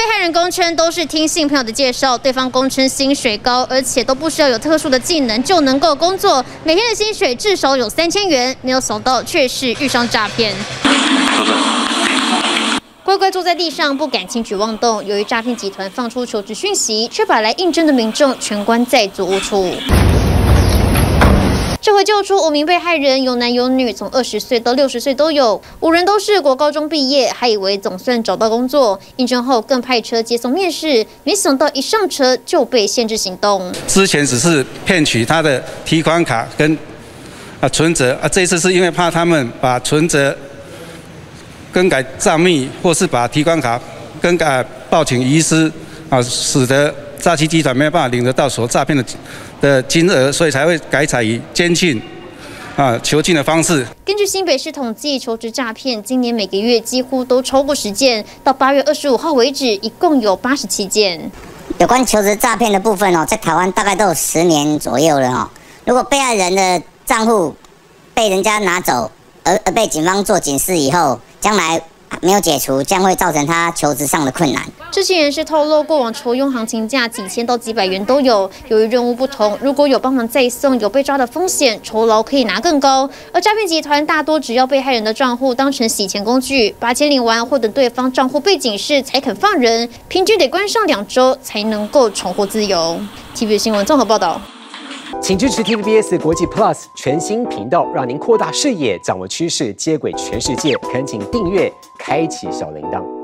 被害人供称都是听性朋友的介绍，对方供称薪水高，而且都不需要有特殊的技能就能够工作，每天的薪水至少有三千元。没有想到却是遇上诈骗。乖乖坐在地上，不敢轻举妄动。由于诈骗集团放出求职讯息，却把来应征的民众全关在租屋处。这回救出五名被害人，有男有女，从二十岁到六十岁都有，五人都是国高中毕业，还以为总算找到工作。应征后更派车接送面试，没想到一上车就被限制行动。之前只是骗取他的提款卡跟啊存折啊，这次是因为怕他们把存折。更改账密，或是把提款卡更改报警遗失，啊，使得诈欺集团没有办法领得到所诈骗的的金额，所以才会改采以监禁啊囚禁的方式。根据新北市统计，求职诈骗今年每个月几乎都超过十件，到八月二十五号为止，一共有八十七件。有关求职诈骗的部分哦，在台湾大概都有十年左右了哦。如果被害人的账户被人家拿走，而而被警方做警示以后，将来没有解除，将会造成他求职上的困难。知情人士透露，过往抽佣行情价几千到几百元都有。由于任务不同，如果有帮忙再送，有被抓的风险，酬劳可以拿更高。而诈骗集团大多只要被害人的账户当成洗钱工具，把钱领完或等对方账户被警示才肯放人，平均得关上两周才能够重获自由。TVB 新闻综合报道。请支持 TVBS 国际 Plus 全新频道，让您扩大视野，掌握趋势，接轨全世界。恳请订阅，开启小铃铛。